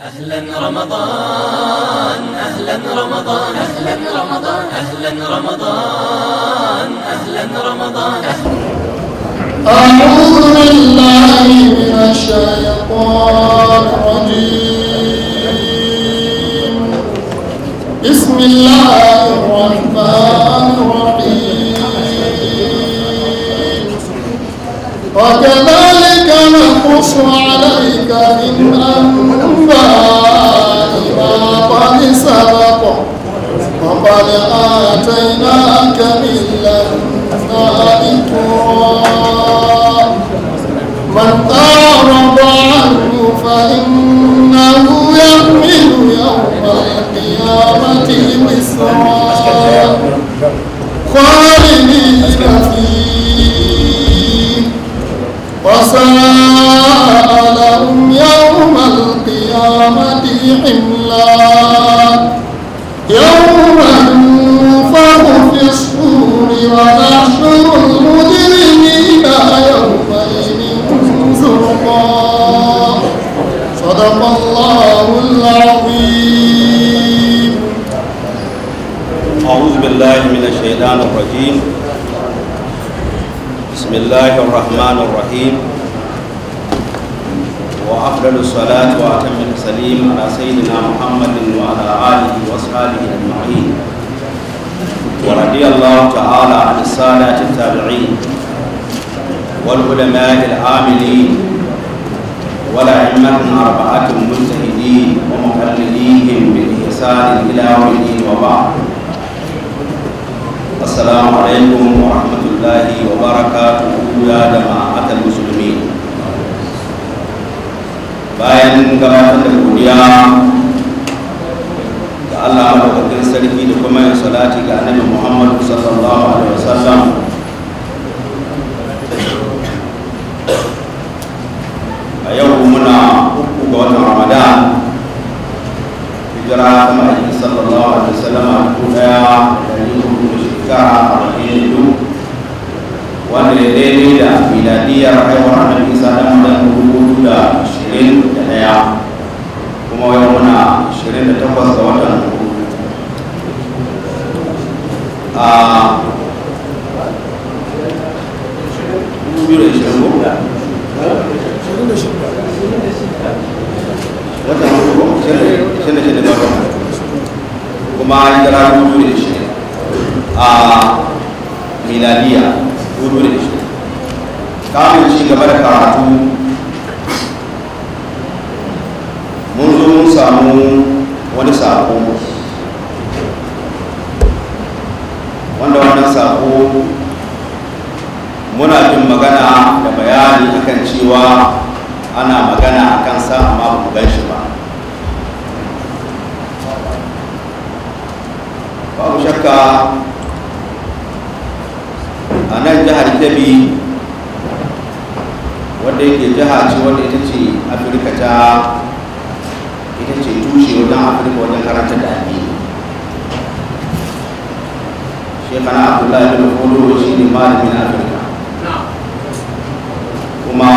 أهلا رمضان أهلا رمضان أهلا رمضان أهلا رمضان أهلا رمضان. أعوذ بالله من الشيطان الرجيم. بسم الله الرحمن الرحيم. وكذلك نقص عليك من أنباء وقد آتيناك من لدنا من أعرض عنه فإنه يحمل يوم القيامة وزرا خالدين فيه وساء لهم يوم القيامة حملا يوم الشيطان الرجيم بسم الله الرحمن الرحيم وأفضل الصلاة وأتم التسليم على سيدنا محمد وعلى آله وأصحابه أجمعين ورضي الله تعالى عن السادة التابعين والعلماء العاملين والأئمة أربعة المجتهدين ومقلديهم بإحسان إلى يوم الدين وبعد assalamu alaikum wa rahmatullahi wa barakatuhu ya ma'atar musulmi bayan gabatar da godiya ga Allah madaukakin sarki da kuma yin salati ga annabi muhammadu sallallahu alaihi wasallam. A yau muna uku ga watan Ramadan hijira ta ma'aikin sallallahu alaihi wasallam a ɗaya shekara arba'in da wanda ya daidai da miladiyar haihuwar isa dan madan dubu da ashirin da ɗaya kuma yau muna ashirin da takwas ga watan a biyu da ko ashirin da shida watan kuma biyu da a miladiya dubu da shi kamun ci gaba da karatu mun zo mun samu wani sako wanda wannan sako muna jin magana da bayani akan cewa ana magana akan sa amma ba mu gan shi ba. Babu shakka a kebbi wadda yake jiha ce wadda ita ce afirka ta ita ce tushe wajen afirka wajen karanta da addini. Shekana abdullahi bin huɗu shi ne malamin afirka. Kuma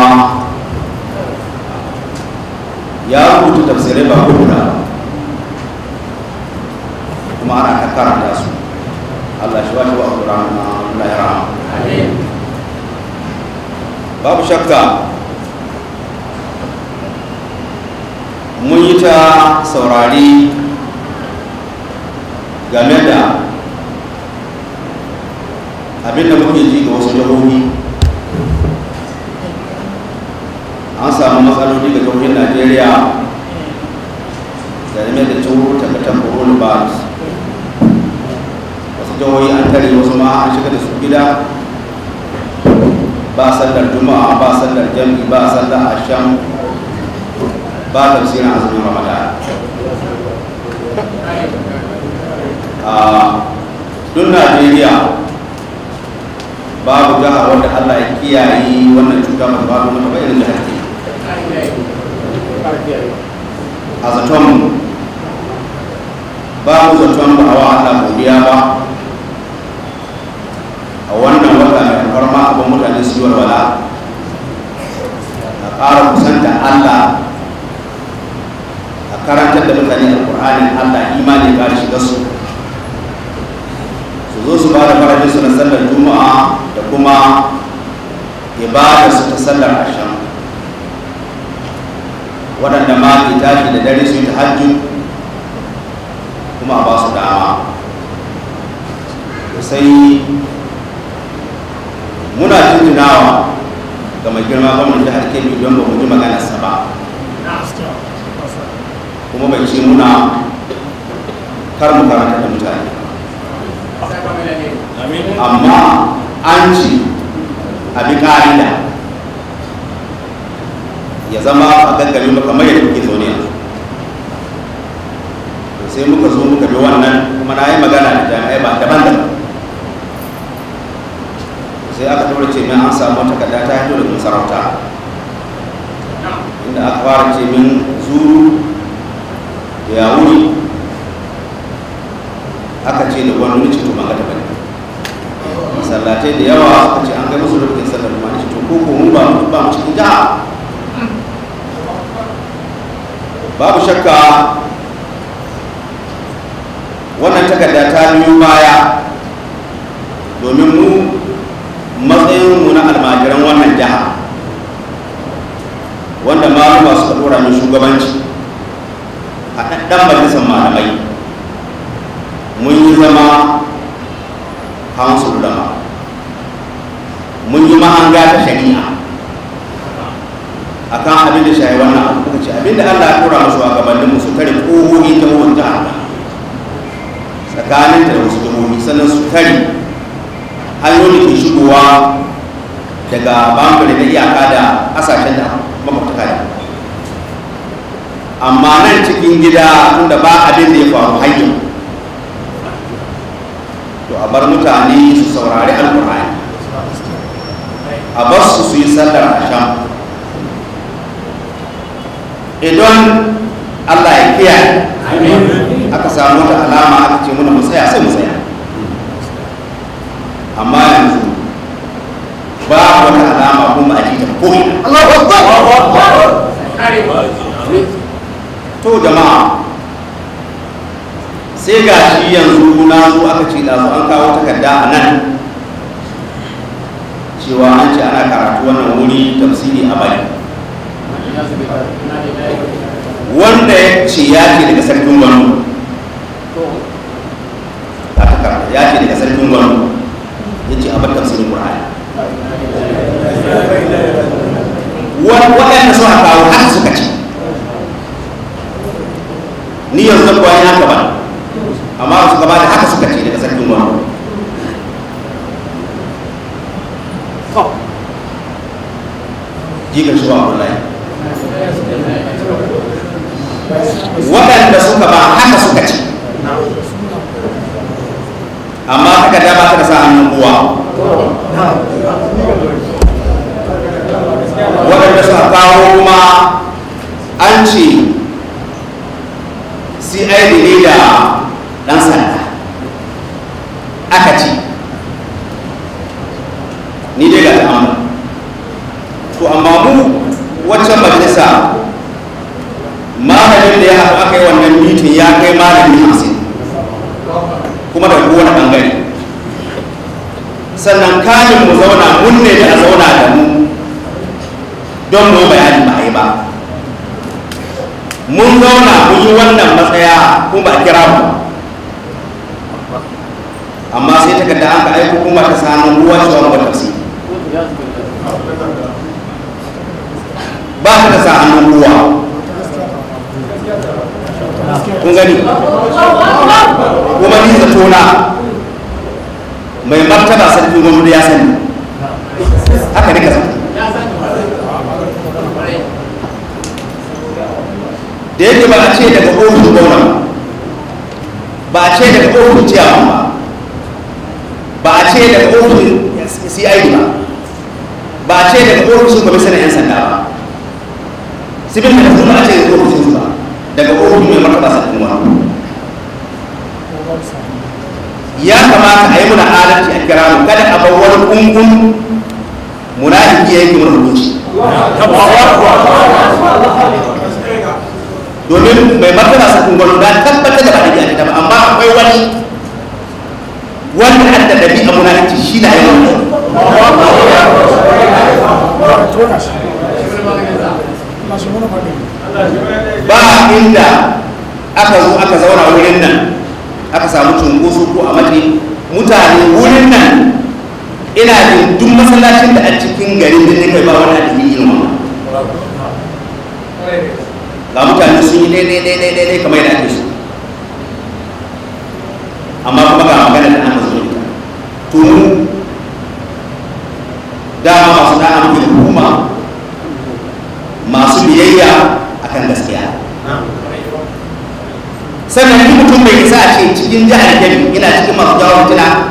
ya rubuta tafsirai ba guda kuma ana ta karanta su. Allah shi washi wa Qur'an Allah ya rahama babu shakka mun yi ta saurari game da abin da muke ji ga wasu jihohi. An samu matsaloli ga jihohin najeriya game da ciwo takatan coronavirus wasu jihohi an tare wasu ma an shiga da su gida. Ba sallar juma'a ba sallar jam'i ba sallar asham ba tafsirin azumin ramadan. A duk najeriya babu jihar wanda allah ya kiyaye wannan cuta mata babu mata ba irin jihar ke a zaton babu zaton ba a wa allah godiya ba. A wannan mai alfarma abin mutane su yi walwala. A ƙara kusanta Allah. A karantar da mutane alƙur'anin allah imani ya shiga su. Su zo su ba da farajin su na sallar juma'a da kuma ibada su ta sallar asham. Waɗanda ma ke tashi da dare su yi tahajjud kuma a ba su dama. Sai muna jinjinawa ga mai girma gwamnan jihar kebbi don ba mu ji maganarsa ba. Kuma bai ce muna kar mu karanta da mutane amma an ci abi ƙa'ida. Ya zama a gaggari maka mai da kuke zaune yanzu. Sai muka zo muka bi wannan kuma na yi magana da jami'ai ba daban-daban. Sai aka tura ce min an samu takarda ta hito daga sarauta inda aka fara ce min zuru da ya wuri aka ce da wani wani ceto ban ga ta ba ne. Masallatai da yawa aka ce an ga musu rufin sallar ma ce to ko ko ba mu ba mu cikin jiha. Babu shakka wannan takarda ta biyo baya domin mu matsayinmu na almajiran wannan jiha wanda maluma suka dora min shugabanci a ɗan majalisar malamai mun yi zama hansu ulama mun yi mahanga ta shari'a a kan abin da shayi wannan abu. Abin da allah ya dora musu a gabanin musu kare ƙohohi ta jihar tsakanin da wasu jihohi sannan su kare hanyoyi ke shigowa daga ɓangare da iyaka da ƙasashen da makwabtaka da amma nan cikin gida tunda ba abin da ya faru hanyar. To a bar mutane su saurari alkur'ani a bar su su yi sallar asham idan allah ya kiyaye aka samu wata alama aka ce muna mu tsaya sai mu tsaya. Amma yanzu ba wata alama kuma a ji ta koyi to jama'a sai ga shi yanzu na zo aka ce da an kawo takarda a nan cewa an ce ana karatu wannan wuri tafsiri a bari wanda ya ce ya ce daga sarkin gwamnati ya ce daga sarkin gwamnati ya ce abin tafsirin ƙur'ani waɗanda suka kawo haka suka ce. Ni yanzu zan kwani haka ba. Amma su gaba da haka suka ce daga sarkin gwamnati jiga shi wa wallahi. Waɗanda suka ba haka suka ce amma haka da ba ta da sa hannun kowa waɗanda suka kawo kuma an ce cid ne da ɗan sanda aka ce ni dai ga ta'amma to amma mu waccan majalisa malamin da ya haɗu aka yi wannan mitin ya kai malamin hamsin kuma da kowane ɓangare. Sannan kamin mu zauna mun ne a zauna da mu. Don mu bayani ba a ba. Mun zauna mun yi wannan matsaya kuma ba kira mu. Amma sai takarda an ka aiko kuma ta samun ruwa cewa ba tafsi. Ba ta da ruwa. Kun gani? Kuma ni zato na. Mai martaba sarkin gwamnati ya sani. Haka ne ka sani da yake ba a ce daga ofishin gwamna ba a ce daga ofishin ciyaman ba ba a ce daga ofishin cid ba ba a ce daga ofishin kwamishinan 'yan sanda ba. Sibin da kuma a ce daga su ba daga ofishin mai martaba sarkin gwamna ya kamata a yi muna kada a bar wani kungun munafiki ya yi mana hukunci. Domin mai martaba sa kun gwano da tabbatar da ba da biya ba amma akwai wani wanda an da dabi'a munafici shi na yawan ba inda aka zo aka zauna wurin nan aka samu cunkoso ko a mace mutane wurin nan ina jin duk masallacin da a cikin garin da kai ba wani addini irin wannan. Ga mutane sun yi daidai daidai daidai kamar yadda ake so. Amma kuma ga magana da aka zo ita to mu dama masu da'a muke da hukuma masu biyayya akan gaskiya sannan ni mutum bai isa a ce cikin jihar Kebbi ina cikin masu jawo fitina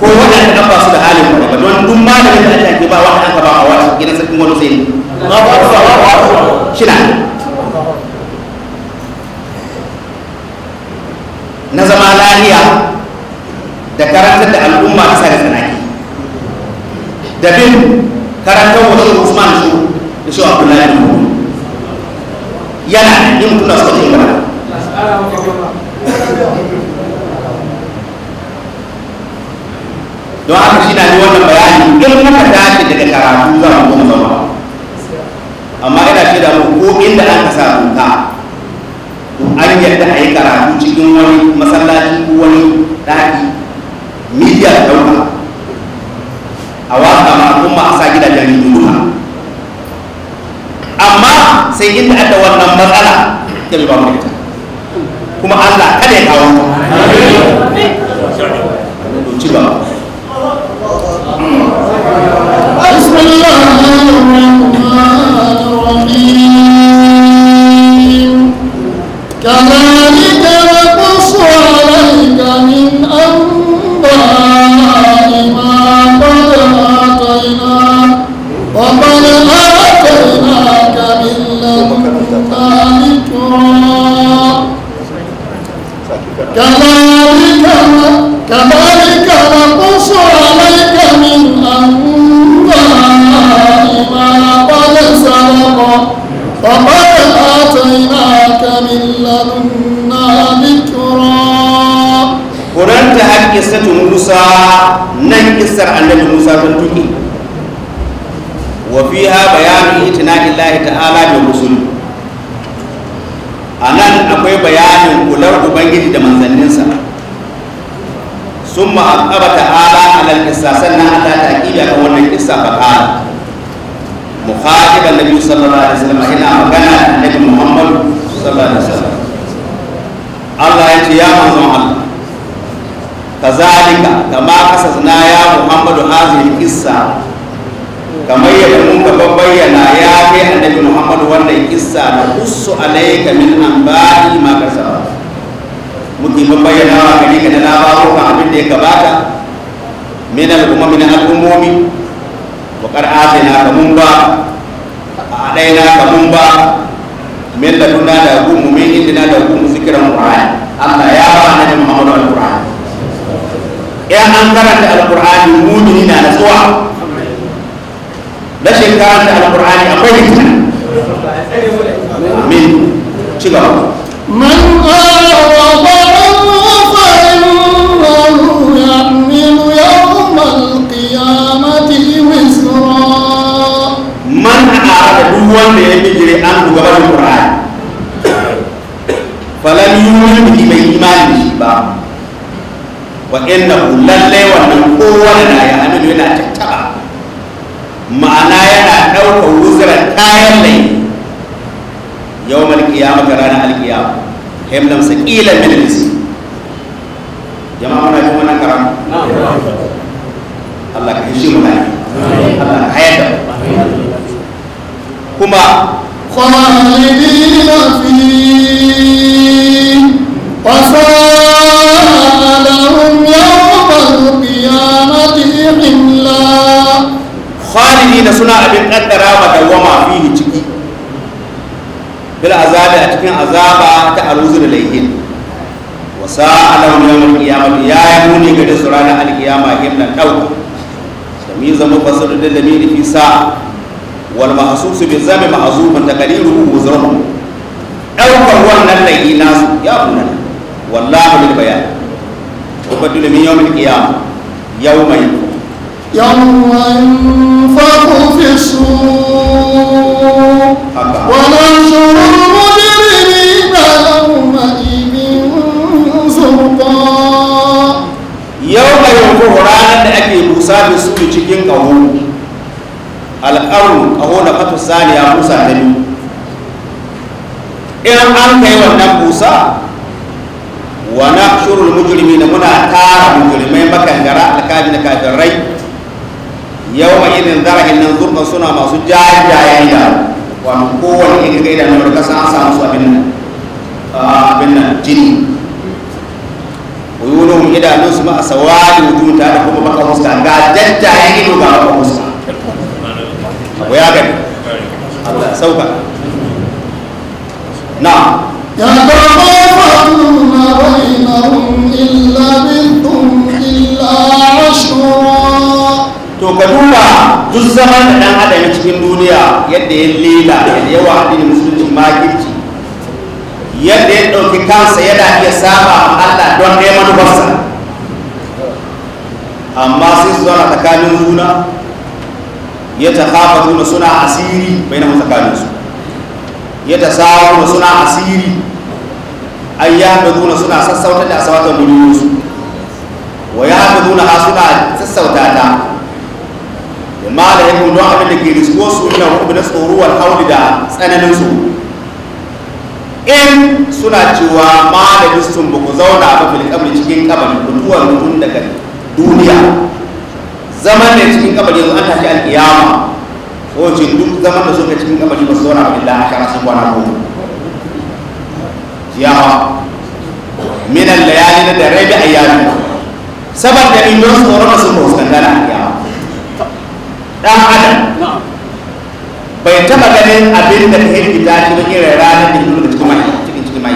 ko waɗanda ɗan ba su da halin ba don duk malamin da ake ba wanda aka ba a wata gidan sarkin wani sai shina na zama lahiya da karantar da al'umma bisa ga tsanaki. Da bin karantar wasu usman su da shi abdullahi yana yin suka ce mana. Don haka shi na ji wannan bayani in muka tashi daga karatu za mu kuma zama. Amma ina ce da ko inda an ka sa doka to an yadda a yi karatu cikin wani masallaci ko wani ɗaki media da ɗauka. A waƙa ma al'umma a sa gidajen rediyo amma sai inda aka wannan matsala ya ba mu ita. kuma Allah kada ya kawo to ci gaba بسم الله الرحمن الرحيم كذلك نقص عليك من kissatu Musa nan kissar annabi Musa ta tuƙi. Wa fiha bayanu itina'illahi ta'ala bi rusul. Anan akwai bayanin kular ubangiji da manzanninsa. Summa aqaba ta'ala ala al-qissa sannan Allah ta kida kan wannan kissa fa qala. Mukhatiban nabi sallallahu alaihi wasallam ina magana da annabi Muhammad sallallahu alaihi wasallam Allah ya ce ya manzon Allah kazalika kama kasasna ya muhammadu hazihi kissa kamar yadda mun ka bayyana ya kai annabi muhammadu wannan kissa da ussu alayka min anba'i ma kasaba. Muke bayyana wa gari ka da labarukan abin da ya gabata min al'umma min al'ummomi wa qad atina ka mun ba a daina ka mun ba min laduna da gumu min indina da gumu zikiran qur'ani Allah ya ba annabi muhammadu al-qur'ani ya an karanta alkur'ani mumini na natsuwa. Rashin karanta alkur'ani kwai hikima min ci gaba. Wanda ya bijire an gaba da Qur'ani falan yumin bi mai imani ba. wa inna innahu lallai wannan kowane na ya hannu yana tattaba. Ma'ana yana ɗaukar wuzurar kayan lai yau malkiyama ta ranar alkiyama himnan su ƙila milis jama'a mana yi wannan karam? Allah ka shi mu lafi Allah ka hayar da kuma kwanalini mafi wasa لهم يوم القيامة حملا khalidina suna abin kaddara ma dawama fihi ciki bil azabi a cikin azaba ta aruzul layhin wa sa'alahum yawm al-qiyamah ya yamuni ga su ranar al-qiyama himna dau tamiza mufassir da lamiri fi sa wal mahsus bi zami mahzufan taqdiruhu wuzrahum ɗaukar wannan laifi nasu ya kuna wallahu lil bayan ubadul min yawmil qiyamah yawma يوم ينفخ في الصور haka ونحشر المجرمين يومئذ زرقا yawma yanfuhu ranar da ake busa da su cikin ƙaho alƙarnu ƙaho na fatu saniya busa ta biyu in an kai wannan busa wa nahshurul mujrimina muna tara mujrimai makangara alkabi na kafirai. Yawma idin zarahin nan zurkan suna masu jajayen da wato kowane in ga idan da kasa an samu abin nan abin nan jini. Uyunuhum idanun su ma asawadi wujuhun ta da kuma baka fuska ga jajjayen ido ga baka fuska ko ya gani? Allah sauka. Na يتخافتون بينهم إن لبثتم إلا عشرا to ka duba duk zaman da dan adam cikin duniya yadda ya lila yadda ya wa addinin musulunci makirci yadda ya ɗauki kansa yana iya saba ma Allah don ɗaya manufarsa amma sai su zauna tsakanin juna ya ta kafa juna suna asiri bai na tsakaninsu ya ta sawa suna asiri ai ya suna sassauta da asawatar duniyoyinsu wa ya juna ha suna sassauta ta. Da ma da yakun don abin da ke risko su ina hukumu na tsoruwar hauli da tsananin su in suna cewa ma da bistun ba ku zauna ba fil kabri cikin kabari mutuwar mutum daga duniya. Zaman da cikin kabari yanzu an tashi alkiyama. Ko ce duk zaman da suka cikin kabari ba su zauna ba illa ashara sun kwana ko ciyawa minan layali da rabi ayyami. Saboda in don tsoron sun fuskanta na alkiyama dan adam. Bai taba ganin abin da ta hirgita shi ba irin ranar da hito da cikin mai cikin cikin mai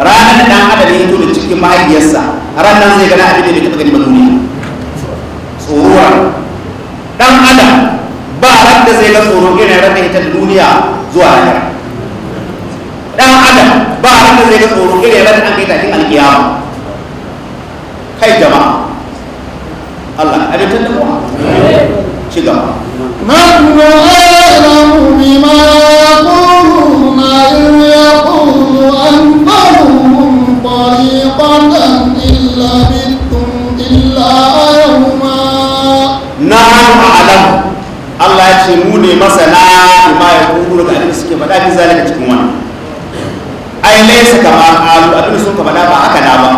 ranar da dan adam ya hito da cikin mahaifiyarsa ranar zai gana abin da bai taba gani ba duniya. Tsoruwa dan adam ba ran da zai ga tsoro irin ran da ita duniya zuwa lahira. dan adam ba ran da zai ga tsoro irin ran da an kai takin alkiyama kai jama'a Allah ada tanda ci gaba نحن أعلم بما يقولون إذ يقول أنفسهم طريقة إن لبثتم إلا يوما nahnu a'lam Allah ya ce mu ne masana bima ya kuru da abin Ai laysa kama qalu abin da suka faɗa ba haka na ba.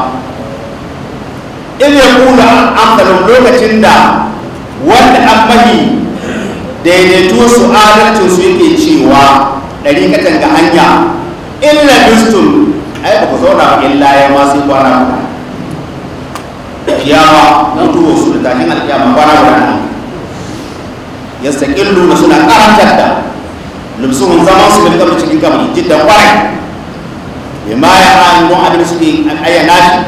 In ya kula amsalin lokacin da wanda an mahi daidaito su adalcin su yake cewa ɗarikatan ga hanya illa bistum ai ba ku zauna ba illa ya ma sai kwana guda. Kiyama mutuwa su da tashin alkiyama kwana guda ne. Yastaqillu na suna karantar da lumsuhun zaman su bil qabri cikin kabri jiddan ƙwarai. Bima ya an don abin suke ayyana shi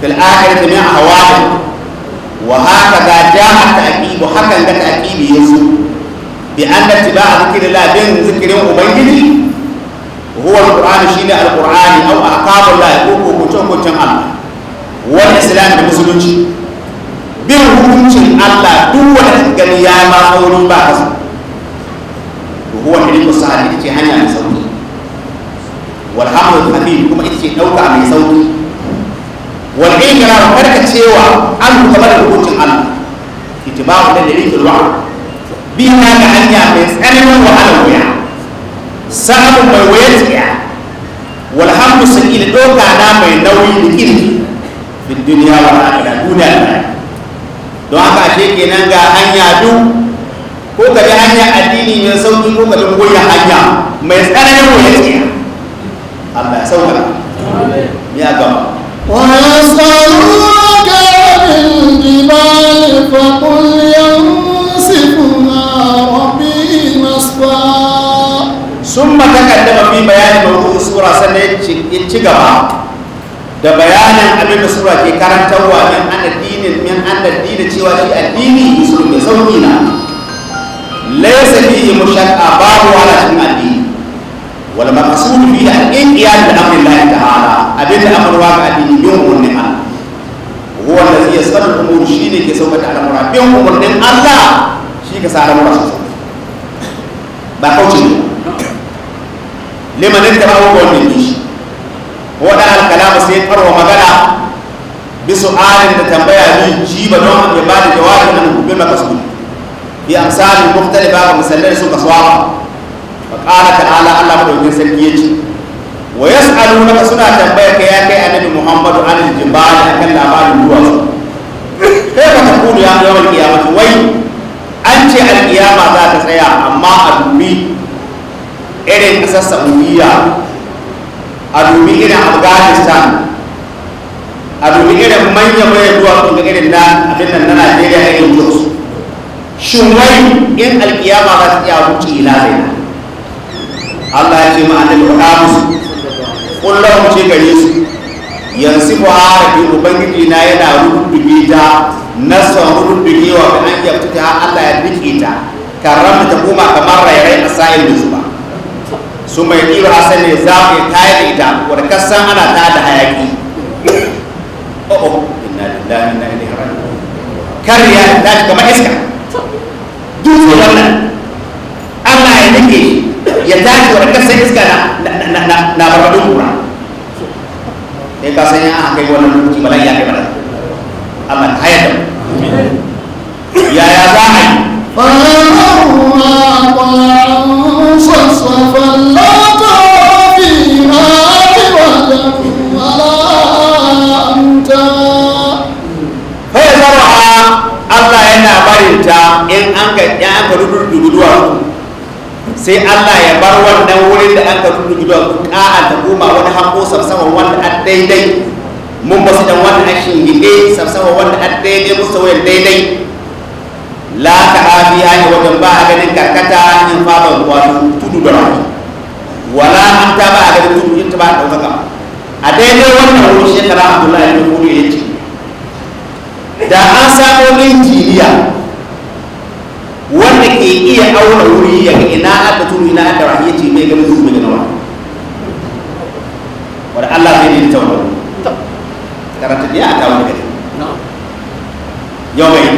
fil akhirati min ahwali wa hakaza ja'a ta'qibu hakan ga ta'qibi ya zo bi anna tiba'a zikrillah bin zikrin ubangiji huwa alqur'ani shine alqur'ani aw ahkamullah ko ko kucin kucin Allah da musulunci bin hukuncin Allah duk wanda gani ya ma saurin ba kasu to huwa tariqu sahih ce hanya mai sauƙi wal hamdu khafif kuma ita ce ɗauka mai sauƙi wal ikrar kar ka cewa an ku kamar hukuncin Allah. Itibau da dalilul wa'd. Bi na ga hanya mai tsananin wahalar wuya. Samun mai wayar tsiya. Wal hamdu sakil doka na mai nauyi da kirki bin duniya wa da kenan ga hanya duk ko ka bi hanya addini mai sauƙi ko ka bi hanya mai tsananin wayar tsiya. Allah ya sauka ya gaba ويسألونك عن الجبال فقل ينسفها ربي نسفا sun matakaddama fi bayanin mawudu sura sannan ya ci gaba da bayanin abin da sura ke karantarwa min an addinin min an addini cewa shi addini su mai sauki na laysa fihi mushaqqa babu wala cikin addini Wal maqsud fi al-inqiyad bi amri Allah ta'ala abin da amarwa ga addini bin umurnin Allah huwa allazi yasal al-umur shine ke sauka da al'amura bin umurnin Allah shi ka sa al'amura su ba kauce ne liman da ba wannan shi wada al-kalam sai karwa magana bi su'alin da tambaya ni jiba don ya ba da jawabi an bil maqsud bi amsalin mukhtalifa wa misalan su kaswa fa qala ta'ala Allah madaukin sarki ya ce wa yas'alunaka suna tambaya ka ya kai annabi Muhammadu anil jibal akan labarin duwatsu kai ka takunu ya yawan kiyamati wai an ce alkiyama za ta tsaya amma a dubi irin ƙasar saudiya a dubi irin afghanistan a dubi irin manya mai duwatsu ga irin na abin nan na najeriya irin jos shin wai in alkiyama za ta tsaya wuce ila zai allah ya ce ma'anar faɗa musu kullum ce gare su. Yanzu ko harafi ubangiji na yana rububbe ta nasan rububbe wa bi an yabta ta Allah ya riƙe ta. Karram ta koma kamar rairai a sa'in da zuba. Su mai ɗiba hasan ne za mu tayar da ita wadda kasan ana ta da hayaki. Oh oh kariya ta kamar iska. Dutse wannan. Allah ya riƙe ya tashi waɗanda sai iska na barbaɗin kura sai ka san ya kai wannan lokaci bala'i ya kai ya Allah ta hayar da mu yaya ya ya yi Allah Allah barinta in an ka dudu dudu duwa sai Allah ya bar wannan wurin da an ka rubuta duduwa ka'an ta koma wani hanko samsama wanda a daidai. Mun ba su dan wanda a shingide samsama wanda a daidai musu wayan daidai. La ta hafi hanyar wajen ba a ganin karkata in fama wato tudu da rafi wala an ta ba a ganin tudu in ta ba a ɗaukaka. A daidai wannan wurin shekara abdullahi bin kudu ya ce da an samo injiniya wanda ke iya auna wuri ya ga ina aka turu ina aka rahi ya ce mai gami zuwa mai nawa. Wadda Allah zai yi ta wani karanta da ya aka gari yau mai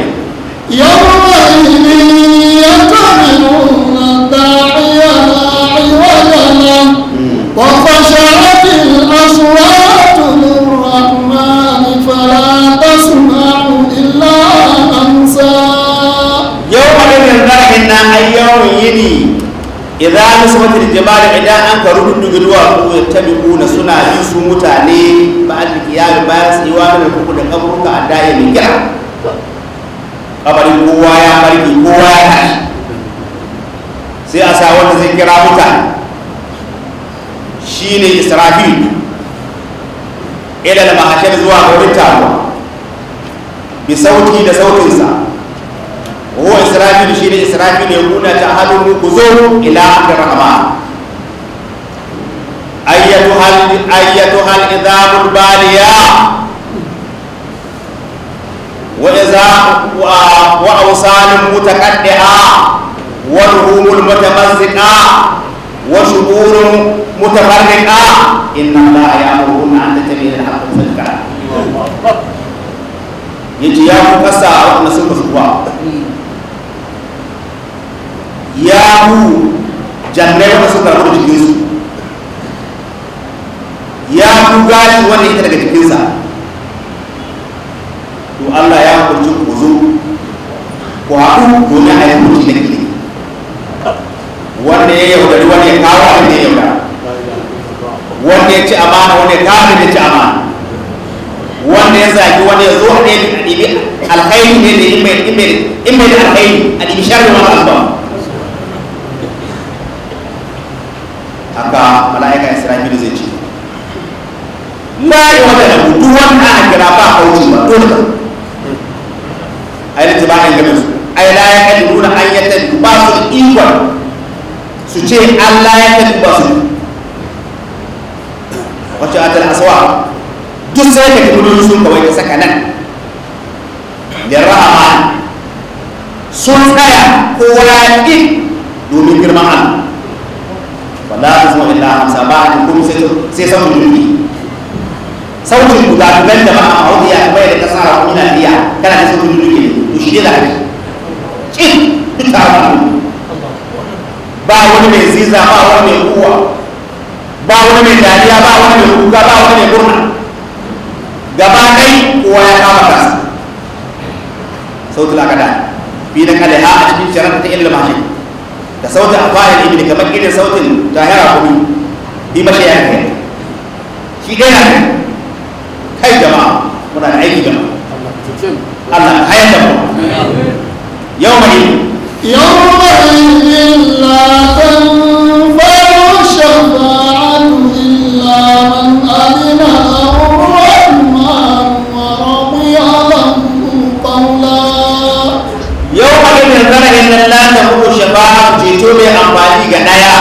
yau mai ya tabi nuna nisbatul jibal idan an ka rubuta duwa ko ya tabi'una suna yin su mutane ba al qiyam bayan tsayuwa da kuku da kaburuka a ɗaya mai kira. Kabarin kowa ya farki kowa ya tashi. Sai a sa wanda zai kira mutane. Shine israfil. Ila da mahashar zuwa ga wurin taruwa. Bi sauti da sautinsa. israfil shi ne israfil ya kuna ta halin ku zo ila akhir rahama ayyatu hal ayyatu hal idamul baliya. Wa iza wa awsalul mutaqaddi'a wa ruhumul mutamazziqa wa shuburul mutafarriqa. Inna la ya'muruna an tatamila al-haqqu fil ya ce ya ku kasa wanda sun ya ku jannai wanda suka jikinsu. Ya ku gashi wanda ita daga jikinsa. To Allah ya hukunci ku zo ku haɗu domin a yi na kiri. Wanda ya yaudari wanda ya kawo abin da ya yaudara. Wanda ya ci amana wanda ya kawo abin da ya ci amana. Wanda ya zagi wanda ya zo a ɗaya alkhairi ne da in bai da a ɗibi sharri wani alba haka mala'ika isra'ilu zai ce wata da duk wanda aka kira ba kauci ba dole. Ba ai da ba ganin su. Ai la ya kadi nuna an yadda ba su ikon su ce Allah ya kadi ba su wacce atal aswa duk sai ka tafi sun kawai ka saka nan. Rahama. Sun tsaya kowa ya ƙi domin girman Allah. Wala tasma illa hamsa. Ba a sai sai sautin duki sautin guda gudan da ba a hauki ya bai da kasara kuma biya kana da sautin duki to shi ne da kai kin duk ta ba wani mai ziza ba wani mai kuwa ba wani mai dariya ba wani mai kuka ba wani mai murna. Gaba ɗai kowa ya kama kansa. Sautul akada fi da kada ha a cikin shirar ta ilil mashi da sautin a fahim ibn kamar irin sautin tahira kuma bi mashi ya kai shi ɗaya na kai jama'a muna da aiki jama'a. Allah ka hayar mu. Yau mai yau mai illa tanfaru shafa'an illa man alima amfani ga ɗaya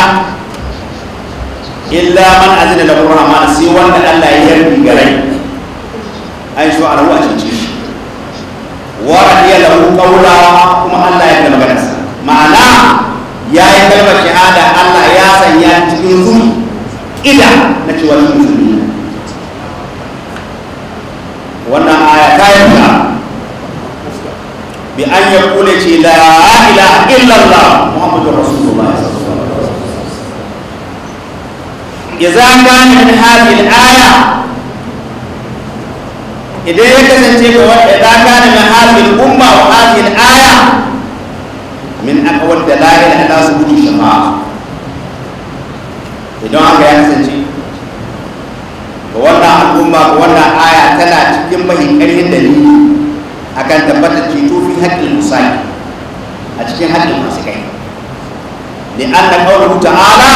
illa man azina da rahman sai wanda Allah ya yarda ga rai ai so a cece shi wa radiya lahu qawla kuma Allah ya kalma maganarsa ma'ana ya yi kalmar shahada Allah ya sanya cikin zuci ida na cewa shi musulmi wannan aya ta yanka bi an ya kule ce la ilaha illallah muhammadu rasulullah idza kana min hadhihi al-aya idan ya kasance ga wanda idza kana min hadhihi al-umma wa hadhihi al-aya min aqwal dalail ala subuti shafa'a idan haka ya kasance ga wannan al'umma ga wannan aya tana cikin mahi ƙarfin dalili akan tabbatar ceto fi haƙƙin musali a cikin haƙƙin masu kai لأن قوله تعالى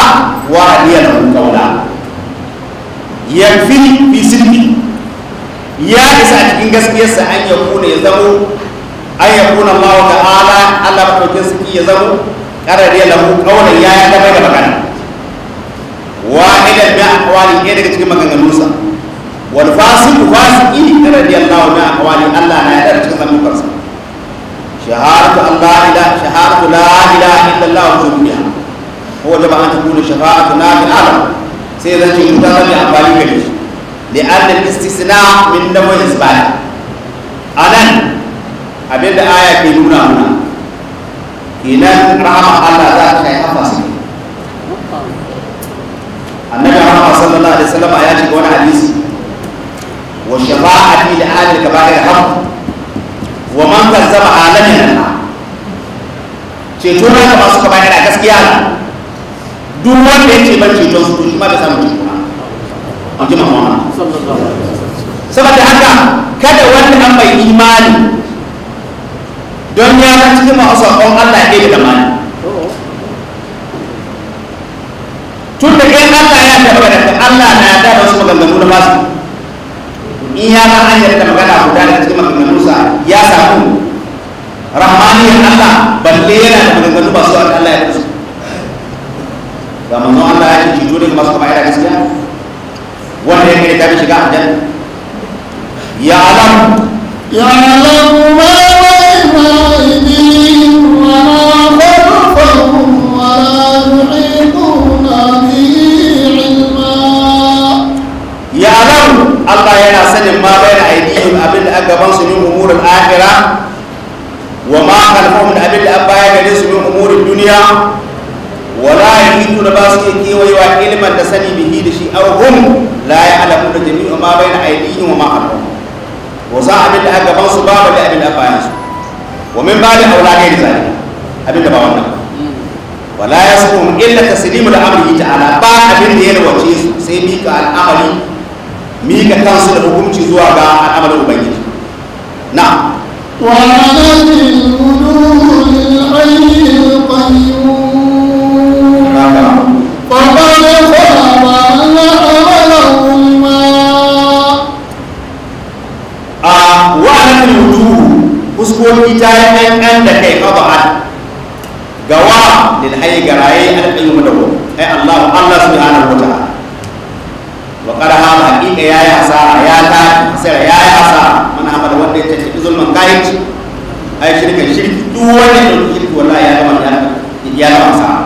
ورضي له قولا يكفي في سلمه ya isa a cikin gaskiyarsa an ya kuna ya zamo an ya kuna mawa da ala allah maɗaukin suki ya zamo ƙarar ya lamu ƙaunar ya ya dabai da magana. Ila bi akwali ya daga cikin maganganunsa. Wal fasiku fasiki radiyallahu bi akwali allah na ya da cikin zamukarsa shahadatu allah ila shahadatu la ilaha illallah wa jumbiya ko da ba an ta kuna shafa'atu na bil alam. Sai zan ce mutane zama amfani gare shi. li'anna istisna min damu isbata a nan abin da aya ke nuna muna kenan rahama Allah za ta kai hafa su annabi rahama sallallahu alaihi wasallam ya ce wani hadisi wa shafa'ati li ahli kaba'ir ham wa man kazzaba alamin ceto na ga masu kaba'ira gaskiya duk wanda ya ce ban ceton su to shi ma bai samu ceto ji mamma saboda haka kada wanda an mai imani don ya san cikin masu saƙon Allah ya da mani tun da kai Allah ya taɓa da Allah na da wasu maganganu na ba su. In ya san an yarda magana guda da cikin maganganunsa ya samu rahmaniyar Allah balle yana da maganganu masu Allah ya kusa ga manzon Allah ya ce cito daga masu kama yana gaskiya. wanda yake kai shiga aljanna. Ya alam ya alam ma wa ibrahim ma ya alamu Allah yana sanin ma bayan aidihim abin da aka gaban su min umurin akhirah wa ma khalfahum abin da aka bayan gare su min umurin duniya wala yahidu da ba su iya kewayewa ilman da sani bihi da shi aw hum la ya'lamu da jami'u ma bayna aydihim wa ma khalfahum wa sa abin da aka gaban su ba da abin da an bayan su wa min ba'di auladi da zalika abin da ba wannan wala yasbum illa taslimu da amrihi ta'ala ba abin da ya rawace su sai mika al'amari mika kansu da hukunci zuwa ga al'amarin ubangiji na'am وعنت الوجوه للحي القيوم wa'annan wujuhu fuskoki ta yi ɗanɗan da kai fa ba'ad ga wa lil hayy garaye an ɗin mu da ku ai Allah Allah subhanahu wa ta'ala wa qara hada haqiqa ya yi hasara ya ta hasara ya yi hasara mana hamada wanda ya tafi zulman kayanci ai shirka shirki duk wanda shirki wallahi ya gama ya ya gama hasara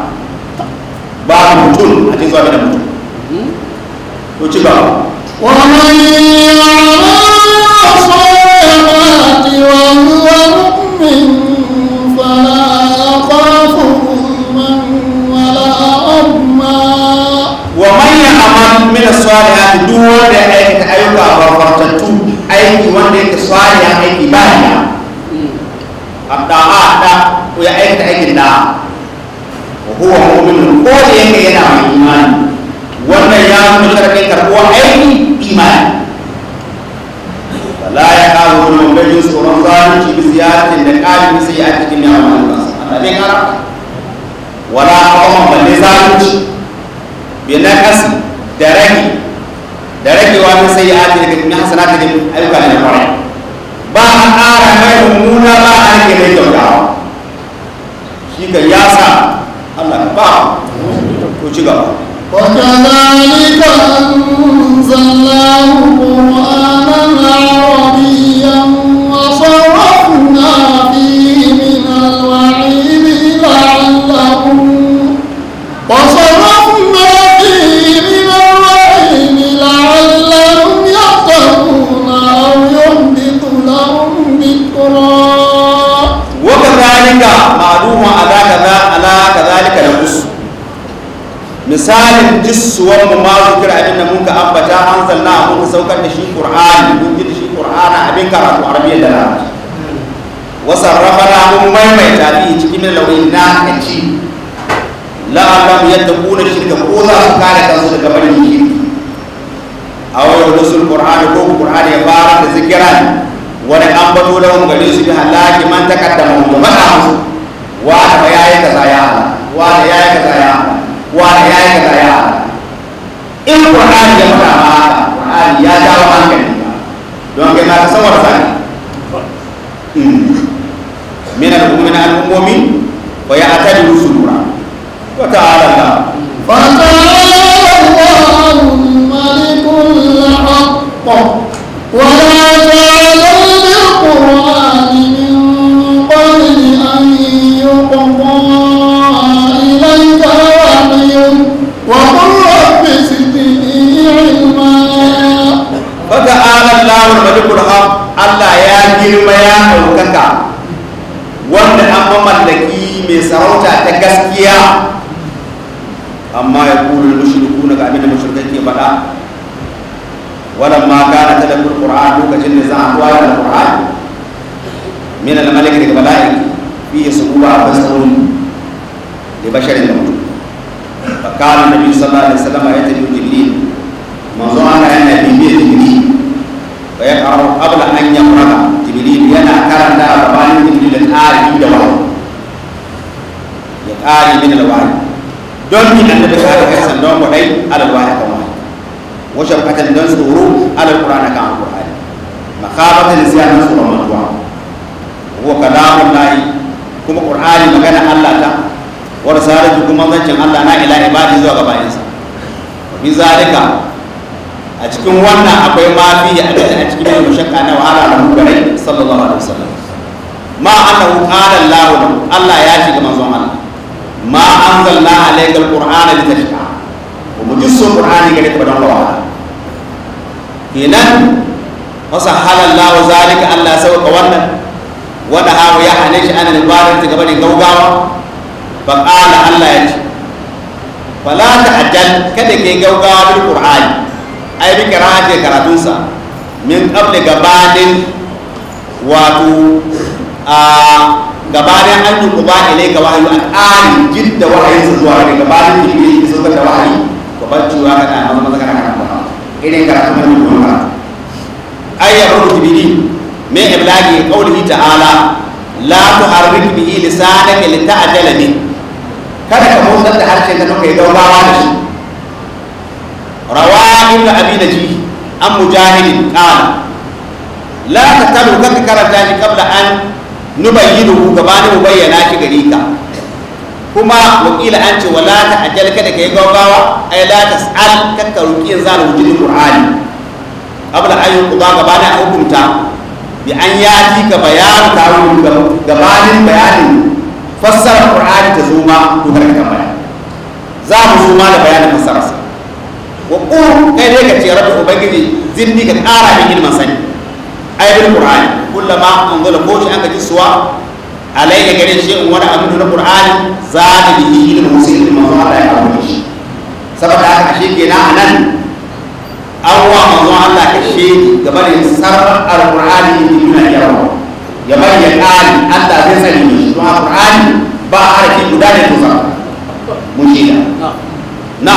ba mutum a cikin zuwa da mutum ó ti bá wọn mọ ní àwọn ọ̀sán ẹ̀rọ àti wọn wọn mi aiki wanda yake sọ́ọ̀rì àti ya aikata aikin da huwa mu'minun ko da yake yana mai imani wannan ya nuna sharadin karbuwa aiki imani. Fala ya mun bai jin tsoron zalunci bi da ƙarin sai cikin kara wala balle zalunci. Bi naqasi da rage. Da ragewa min sai ya daga cikin hasanati da ayyuka ƙwarai ba a ƙara mai mummuna ba a rage mai kyautawa. Shi kan ya sa Allah ba ko ci gaba. وكذلك أنزلناه قرآنا عربيا misalin jissuwar mu ma zikir abin da muka ambata an zanna muka saukar da shi qur'ani mun ji da shi qur'ana abin karatu arabiyyar da larabci. Wa sarrafana mun maimaita fi cikin lauyin na kaci la'allam yattaquna shirka ko za su kare kansu daga barin shirki. A wani rusul qur'ani ko qur'ani ya fara da zikiran wani ambato da wani gare su bi halaki man takaddama mu faɗa musu wa da yayi kaza ya wa da yayi kaza ya wani ya yi kaza ya in qur'ani ya faɗa ma haka qur'ani ya jawo hankali ba. Don kai ma san wata sani. Hmm. Min al-mu'mina al-mu'min wa ya'tadilu sudura. Wa ta'ala Allah fa ta'ala Allahu malikul haqq. Wa la girma ya ɗaukaka wanda an mamallaki mai sarauta ta gaskiya. Amma ya kulu mushriku na abin da mushrikai ke faɗa walan ma kana tadabbur qur'an lokacin da za a koya da qur'an min al malik daga mala'ik fi sububa basarun li basharin da mutum. Fa nabi sallallahu alaihi wasallam ya tabi jibril manzo Allah yana bibiyar jibril fa ya qaru qabla an yaqra jibril yana karanta gabanin jibril al-ari da wahayi. Ya qari min al-wahyi don min annabi kare kansa don wadai al-wahyi kan wahyi wa shafaqatan don tsoro al-qur'ani kan al-qur'ani makhabatan ziyana tsoron mantuwa. Huwa kalamun lahi kuma qur'ani magana Allah ta. Wa risalatu kuma zancin Allah na ila ibadi zuwa ga bayinsa. Wa bi zalika a cikin wannan akwai ma fi a cikin a cikin mai mashakka na wahala da mugarai sallallahu alaihi wasallam. Ma annahu qala Allah Allah ya shiga manzon Allah ma anzalna alayka alqur'ana litashqa. Wa mujissu qur'ani gare ka don wahala. Kenan wasahala Allah zalika Allah sauka wannan wanda hawa ya hane shi ana libarin ta gaba da gaugawa. Fa qala Allah ya ce fala ta'jal kada ke gaugawa bil qur'ani. Ai bi kiraje karatunsa. Min qabli gabanin wato a gabanin an yi kuba ilai ga wahayu an ƙari jidda wahayinsa zuwa ga gabanin jibril da saukar da wahayi ko bacci wa kana maza maza kana kana ba. Irin karatun da mutum ka ai ya rubu jibril min iblagi qawlihi ta'ala la tuharrik bihi lisanaka lita'jala bi kada ka motsar da harshen ka kai gaugawa da shi. rawa ibn abi na ji an mujahidin qala la tatalu ka karanta shi qabla an nubayyinu gabanin mu bayyana shi gare ka kuma wakila an ce wala ta ajal kada kai gaggawa ai la tas'al kakka ruqin zalu wujudin qur'ani qabla an yuqda gabanin a hukunta bi an yati ka bayan ta tawun gabanin bayanin fassara qur'ani ta zuma to kar ka bayan za mu zuma da bayanin fassararsa wa qul kai dai ka ce rabbi ubangiji zinni ka ƙara min ilmin sani. Ayatul qur'ani kullama anzala ko shi an ka jisuwa alayka gare shi in wani abin na qur'ani zada bihi ilmin musil manzo Allah ya kawo shi. Saboda haka ashe kenan a nan an wa manzo Allah ka she gaba da sarrar alqur'ani in duniya yawa ya bari ya ƙari Allah zai sani shi don alqur'ani ba harfi guda ne to sa mun shi da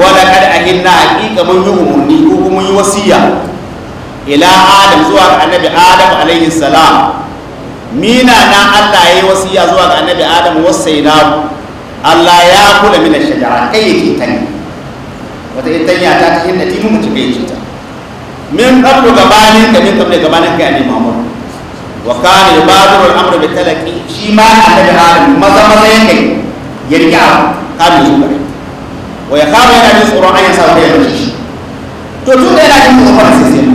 wala kad ahinna haqiqa mun yi umurni ko kuma yi wasiya ila adam zuwa ga annabi adam alaihi salam. Mina na Allah yayi wasiya zuwa ga annabi adam wasaina Allah ya kula min ash-shajara kai yake tani wata itanya ta ta hinna timu mutum yake ta min qablu gabanin da min qablu gabanin kai annabi Muhammad wa kana yubadiru al-amru bi talaqi shi ma annabi adam maza maza yake ya riƙe abu kamin gare wa ya kama yana jin tsoron an yasa wata ya shi. To tun da yana jin tsoron sai sai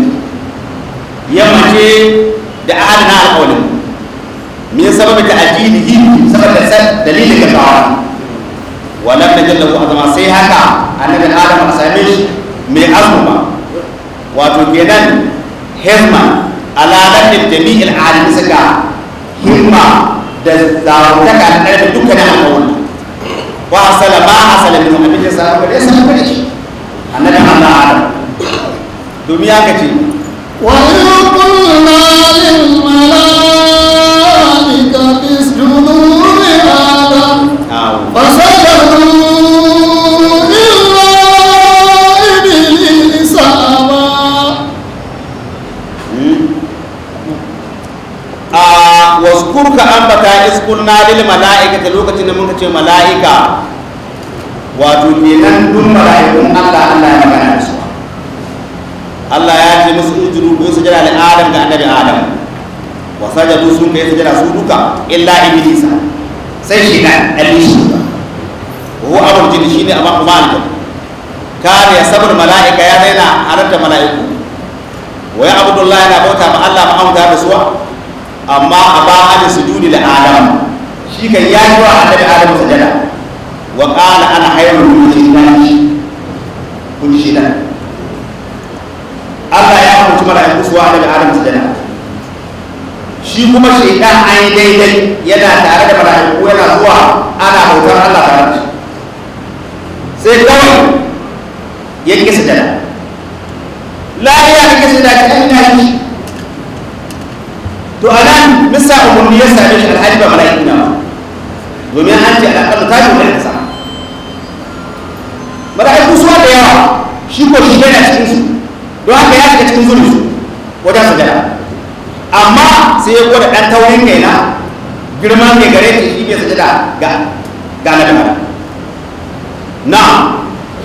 ya mace da adana alƙawarin min sababi ta addinihi saboda san dalilin da kawo walam najalla hu azama sai haka annabi adam a same shi mai azuma wato kenan hizma alalar da jami'il alim suka himma da zarutaka da ƙarfi dukkanin al'awun wa hasala ma hasala min abin da sa ba dai ba dai annabi Allah Adam domin ya kace wa qulna lil malaikati isjudu li adam fasajadu a waskurka ambata iskunna lil mala'ikati lokacin da muka ce mala'ika wato kenan duk mala'ikun Allah Allah ya magana da su. Allah ya ce musu ujudu ko sujada li Adam ga annabi Adam. Wa sajadu sun kai sujada su duka illa iblisa sai shi dan alishi wa huwa aljan kana ya sabar mala'ika ya daina mala'iku. Wa ya abudullah yana bauta ma Allah ma amda da suwa. Amma a ba hada sujudi da adam. Shi kan ya yi wa annabi adam sujada. Wa qala ana hayrun min shaytan kun shi da Allah ya hukunci mala'iku su wa annabi adam sujada. Shi kuma shaytan an yi daidai yana tare da mala'iku yana zuwa ana bautar Allah tare da shi. Sai kawai ya ƙi sujada. La ya ƙi sujada ta ina yi to a nan bisa umarni ya same shi alhali ba mala'iku na ba domin an ce alaƙar ta yi wani ƙasa mala'iku suwa da yawa shi ko shi yana cikin su don haka ya shiga cikin zuri su wajen su gada amma sai ya gwada ɗan taurin kai na girman kai gare shi shi bai sujada ga ga na dama na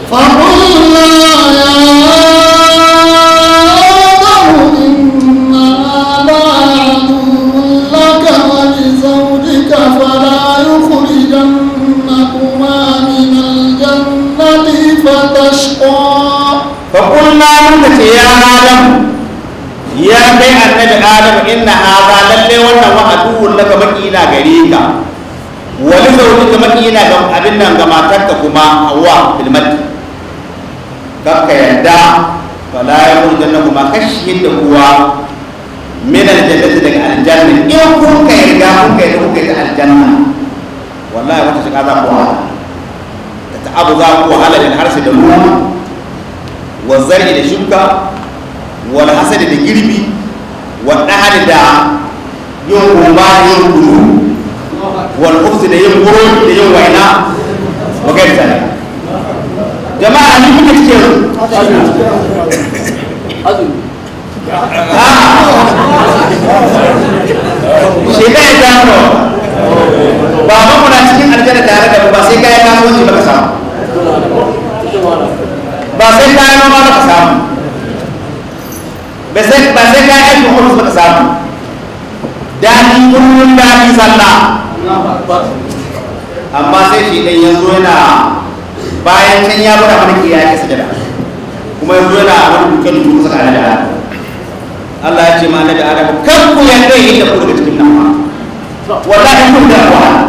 فقلنا يا آدم إن هذا فتشقى فقلنا muka ce ya adam ya kai annabi adam inna hadha lalle wannan wa aduwwun laka makina gare ka wani zaujin ka makina ga abin nan ga matarka kuma hawa filmati kakka yadda fala ya murjanna kuma kashi da kuwa min aljannati daga aljanna in ta abu za ku wahala da harshe da ruwa wa zari da shuka wa hasadi da girbi wa ɗahari da yin goma da yin kuru wa ofsi da yin kuro da yin waina. Ba kai da jama'a ni kuka cike azumi. Ah. Shekara ta gano ba ba muna cikin aljanna tare da mu ba sai kai kasuwanci ba ka samu. Ba sai ka yi noma ba ka samu. Ba sai ba sai ka yi aikin ofis ba ka samu. Daɗi kullum daɗi sallah. Amma sai shi ɗan yanzu yana bayan can ya ba da mana kiyaye ya sajada kuma yanzu yana wani dukkan dukkan suka da da Allah ya ce ma annabi Adam kan ku ya kai da ku daga cikin nan wallahi kun da wahala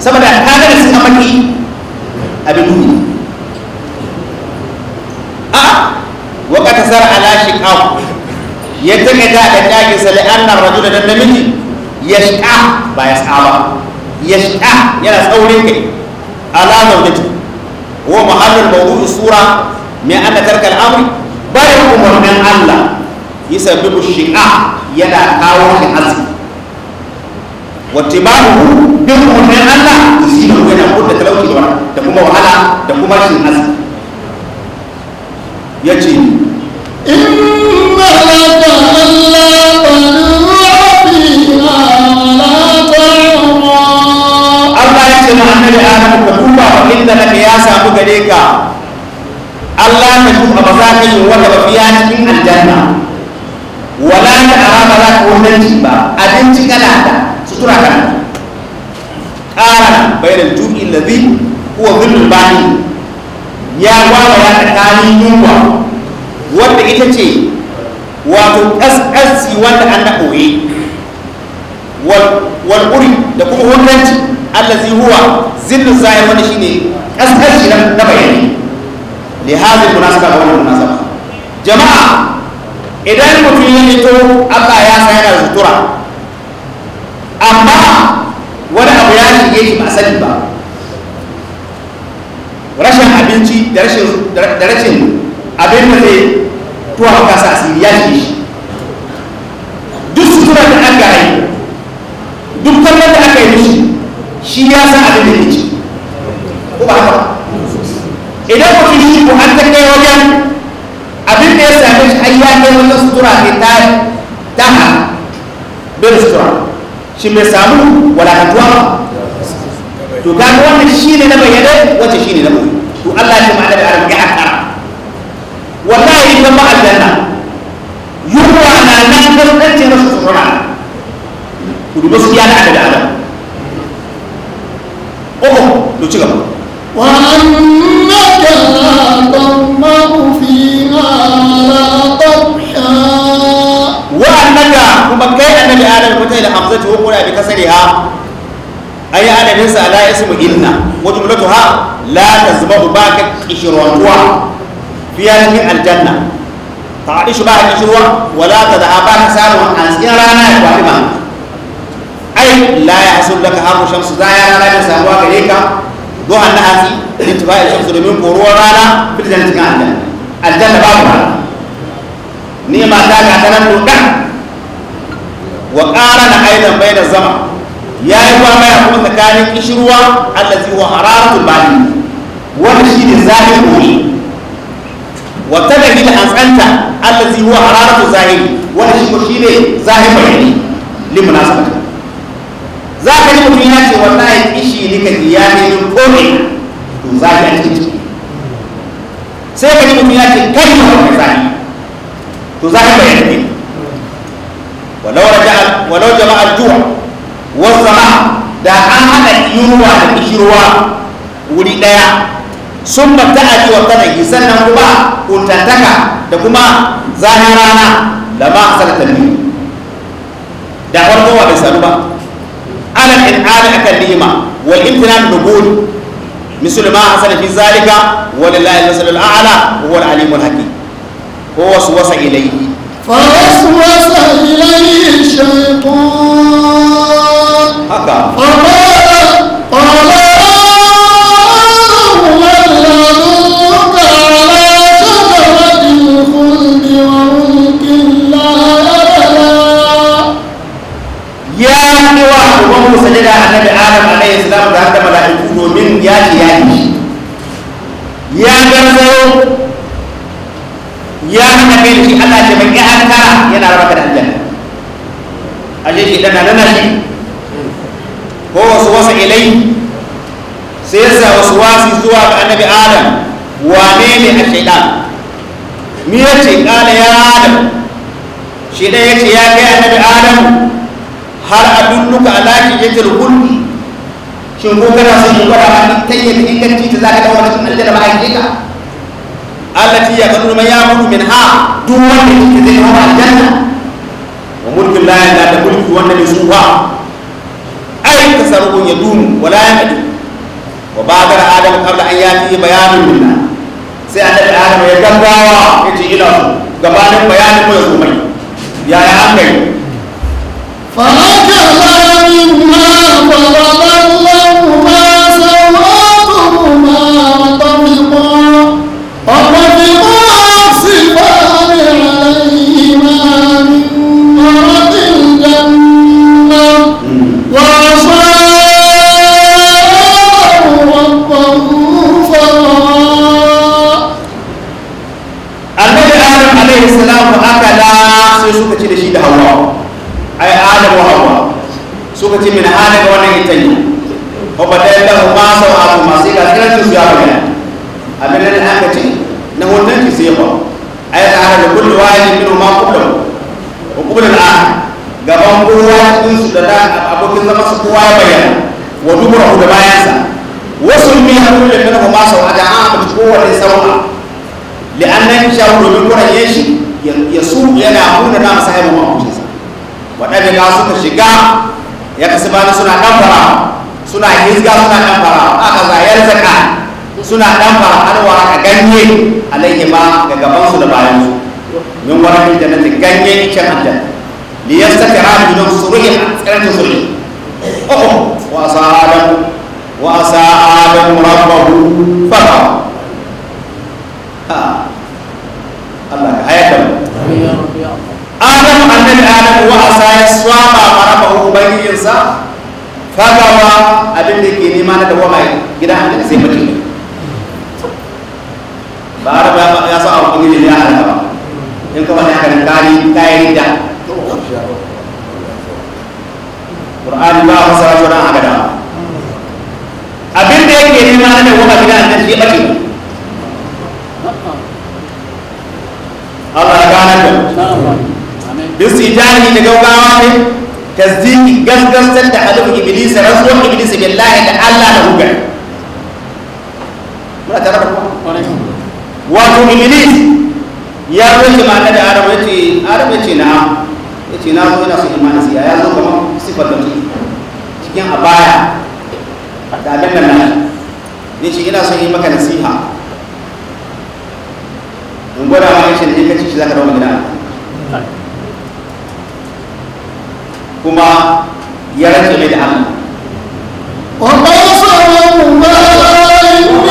saboda ka ga da suka maki abin duniya a wa ka tasar ala shiqaq. Ya take da da kage sali annar rajula dan namiji yashqa ba ya saba yashqa yana tsaurin kai. Ala zawjati. Wa mahallul mawdu'i sura mai anna tarkal amri bayan umarnin Allah. Yusabbibu shiqa yana kawo shi azumi wattibahu bin umarnin Allah. Zinu yana kudda talauci da kuma wahala da kuma rashin arziki ya ce inna laka ya ce ma annabi Adam inda laka ya samu gare ka Allah ka duba ba za ka yi wata bafiya cikin ba abinci sutura ƙara bayan ju'i ladhi huwa dhillul bani ya gwada ya tsakanin yunwa wanda ita ce wato ƙasƙasi wanda an na ɓoye. Wal'uri da kuma hunanci allazi huwa zillu zahir wanda shine ƙasƙasi na bayani. Li hadhihi munasaba wa wannan jama'a idan mutum ya fito Allah ya sa yana sutura. Amma wani abu ya shige shi ba sani ba. Rashin abinci da rashin abin da zai tuwa maka sa asiri ya shige shi. Duk sutura da aka yi duk kallon da aka yi mishi shi ya san abin da ya ci. Ko ba haka idan mutum shi ko an ta kai wajen abin da ya same shi kai wajen sutura ne ta ta ha bai sutura. shi mai samu wadatantuwa ba to kaga wannan shi ne na bayyana wacce shi ne na bayyana to Allah ya ma'ana da aram ya akara wallahi idan ma aljanna yunwa na nan gaskance na su sutura ku dubi su yana da adam oh to ci gaba وأنك لا تظمأ فيها kuma kai annabi adam mutai da hamzatu wa qura bi kasriha ay adadin sa la ismu inna wa jumlatuha la tazbahu baka qishruwa fiya cikin aljanna ta'ishu ba qishruwa wala tadha ba ka samu an cikin rana kwari ba la yahsul laka haru shamsu za ya rana da samuwa gare ka duhan nahasi intibai shamsu domin koruwar rana bil aljanna aljanna babu rana ni'ima ta ga ta nan dokan wa qarana aidan bayna zama yayi ba mai kuma tsakanin kishirwa allazi huwa hararatul bali wanda shine zahiri wuri wa tadhi da ansanta allazi huwa hararatul zahiri. Wanda shi ko shine zahiri bayani. Limunasabati za ka ji mutum ya ce wallahi kishi ne ka ji ya ne min kome to zahiri a cikin ciki. Sai ka ji mutum ya ce kai ma wani zahiri. To za ka bayyana ne. walau raja walau jama'a juwa wa zama da an hada yunwa da kishirwa wuri daya sun mata aji wa tsanaki sannan kuma kuntantaka da kuma zahin rana da ma asar tanni da farko wa bai sanu ba alal in'ali akan ni'ima wal imtinan nubul misal ma hasala fi zalika walillahi al-masal al-a'la wa huwa al-alim al-hakim ووسوس إليه فوسوس إليه الشيطان هكا فقال قال آدم هل أدلك على شجرة الخلد وملك لا يبلى يا نوا ومن سجد النبي آدم عليه السلام da haka mala'iku domin ya ci ya yi ya ya hana kai da shi Allah ce mai an tara yana raba ka da aljanna. Ashe shi dana nana shi. Ko wasu wasa ilai sai ya sa wasu wasi zuwa ga annabi adam. Wane ne a shaidan mi ya ce kala ya adam. Shi da ya ce ya kai annabi adam har a dulluka ala shijatul khuldi shin ko kana son in gwada ma ta yi inganci ta zaka dawo cikin aljanna ba a ka? Allati ya kanu man yamutu min ha duk wanda yake zai hawa aljanna wa mulkin la ya da mulki wanda bai sufa ai tasarrufun ya dumu wala ya kadu wa badara adam qabla an yati bayanun minna sai annabi adam ya gaggawa ya ce ila bayanin an kai ganye alaihi ma ga gabansu da bayansu. Min wani jannatin ganye icen aljanna. Li yastakira bi don suruhi a tsiratin suruhi oh wa asa adam wa asa adam rabbahu fara Allah ka hayar da mu. Adam annabi Adam wa asa ya swaba maraba ubangijinsa fagawa abin da ke nema na dawama gidan Allah sai mutum ba araba ya sa abu ubangiji ya halaka ba in kuma ne haka kari kayan da Qur'ani ba a fasara shi dan haka da abin da yake nema na dawama gidan Allah sai mutum Allah ya gane da bisijani da gaugawa ne tasdiki gasgasar da iblis rasuwan iblis billahi da Allah da hugar muna tare da kuma wato iblis ya zo shi mata da arama ya ce arama ce na ya ce na zo yana son imanin siya ya zo kamar sifar da cikin a baya da abin da nan ne ce ina son yi maka nasiha. In gwada ma ya ce da ya kace shi zaka dawo gida kuma ya rantsa mai da Allah. Wa qala sallallahu alaihi wa sallam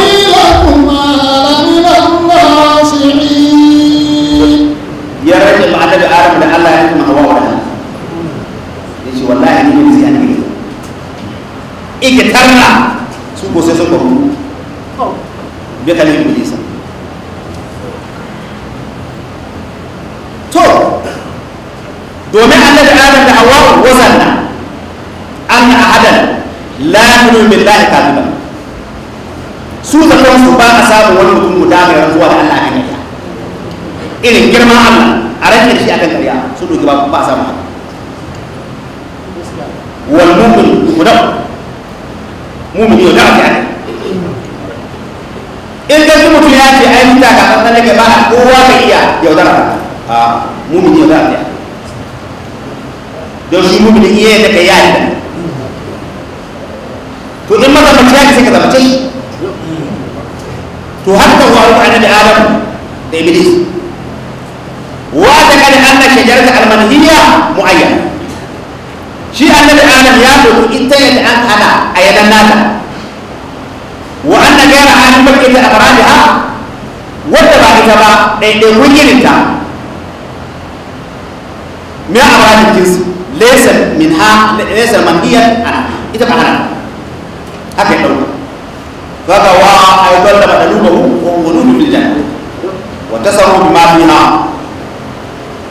Adam da Allah ya kuma hawa wa Allah ya ce wallahi ni ne zai annabi ike tarna su ko sai sun ko bi kalin iblis to domin annabi Adam da Hawwa wazanna an ahadan la yaminu billahi kadiba su da kansu ba a samu wani mutum guda mai rantsuwa da Allah. Irin girman Allah. A rage shi akan ƙarya. Su doki ba ba samu. Haka mu'min guda mu'min yau da ake in ga mutum ya ce ai muta ka san nake ba kowa ka iya yaudara a mu'min yau da ake don shi mu'min iya da kai ya to in maza mace ya sai ka zama ce to haka wa ruwa da adam da iblis. Wa ta kada anna shajarata almanhiya muayyana shi annabi adam ya doki ita yadda an hana a yanan nata wa anna gaira an bakke ta abradiha wadda ba ita ba ɗaiɗai kun yininta me abradin jinsi laysa minha laysa manhiyan ana ita ba hana haka ya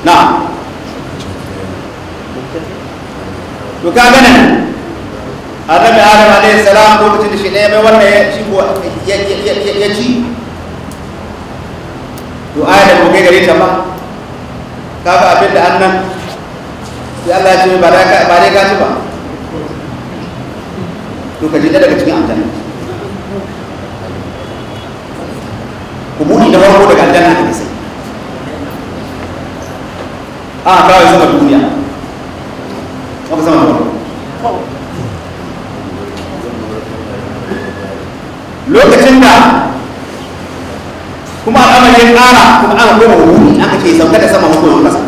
na. To kaga nan? Annabi adam alayhi salam lokacin da shi ɗaya mai wannan ya shi ko ya ci. To aya da kai gare ta ba. Kaga abin da annan sai Allah ya ce ba dai ka ka ci ba. To ka ji daga cikin aljanna. Ku buɗi da farko daga aljanna ka sai. A kawai sama duniya. Maka sama farko lokacin da kuma al'amarin ƙara kuma an koma wuri aka ce sauka da sama hukumar kasa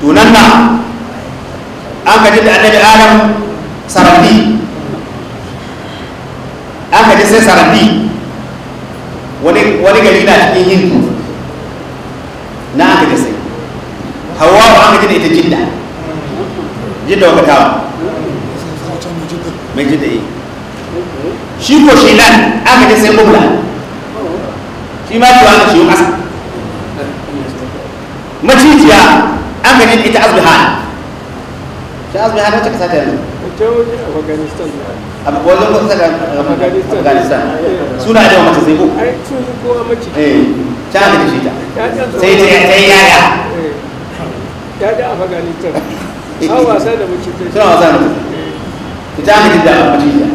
tunan na an ka ji da annabi adam sarandi an ka ji sai sarandi wani gari na cikin hindu na an ka ji sai hawa an ka ji da ita jidda jidda waƙa tawa mai jidda yi. Shi ko shi nan aka ji sai kubla shi ma tuwa aka shi ƙasa. Macijiya an ka ji ita azbihan shi azbihan wacce kasa ta yanzu? Afghanistan. a wajen kusa da afghanistan. Suna da mace sai ko? Ai, yi kowa mace. eh ta aka ji shi ta. Sai ta ta yi yaya. Ya da Afghanistan. An wasa da mace ta. suna wasa da mutum. Ita aka ji da macijiya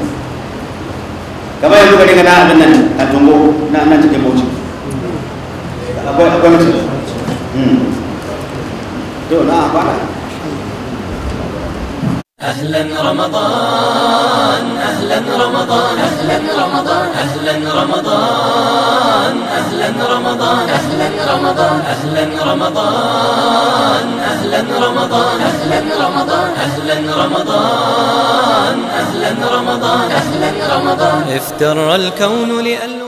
kamar yanzu ka dinga na abin nan a tungo na nan cikin bauchi. Akwai akwai mace to na fara. أهلا رمضان أهلا رمضان أهلا رمضان أهلا رمضان أهلا رمضان أهلا رمضان أهلا رمضان أهلا رمضان أهلا رمضان أهلا رمضان أهلا رمضان أهلا رمضان افتر الكون لألوان